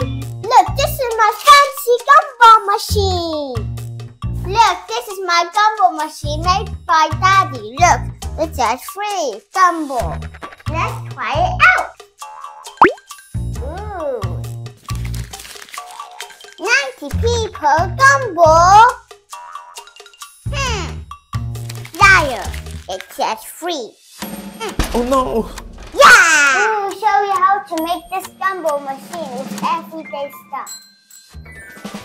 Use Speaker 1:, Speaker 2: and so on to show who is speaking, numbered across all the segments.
Speaker 1: Look, this is my fancy gumball machine. Look, this is my gumball machine made by Daddy. Look, it says free gumball. Let's try it out. Ooh. 90 people gumball. Hmm. Liar. It says free.
Speaker 2: Oh no!
Speaker 1: Yeah! We will show you how to make this gumball machine with stuff. What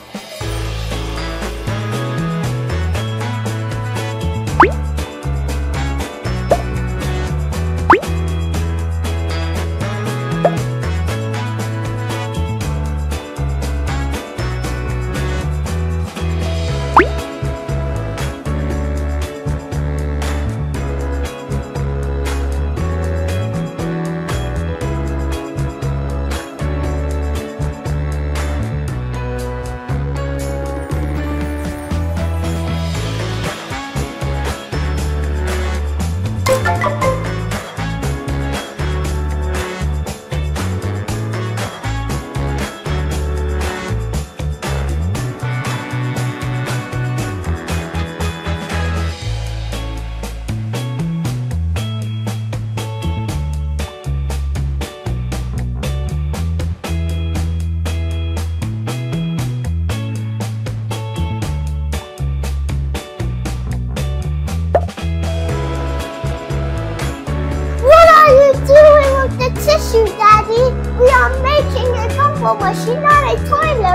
Speaker 1: the tissue, Daddy? We are making a gumball machine, not a toilet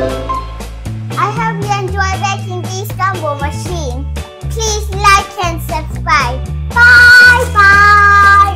Speaker 1: I hope you enjoy making this gumball machine. Please like and subscribe. Bye bye.